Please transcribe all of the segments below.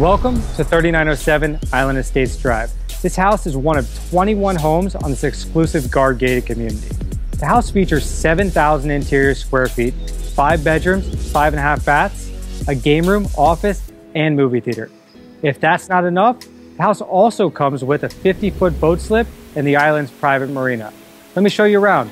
Welcome to 3907 Island Estates Drive. This house is one of 21 homes on this exclusive guard gated community. The house features 7,000 interior square feet, five bedrooms, five and a half baths, a game room, office, and movie theater. If that's not enough, the house also comes with a 50 foot boat slip in the island's private marina. Let me show you around.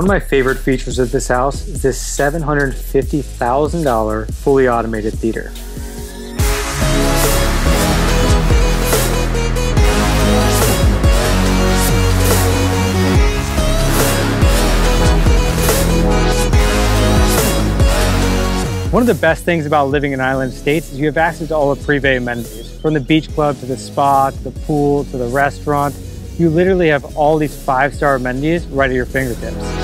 One of my favorite features of this house is this $750,000 fully automated theater. One of the best things about living in Island Estates is you have access to all the Privé amenities, from the beach club to the spa, to the pool, to the restaurant. You literally have all these five-star amenities right at your fingertips.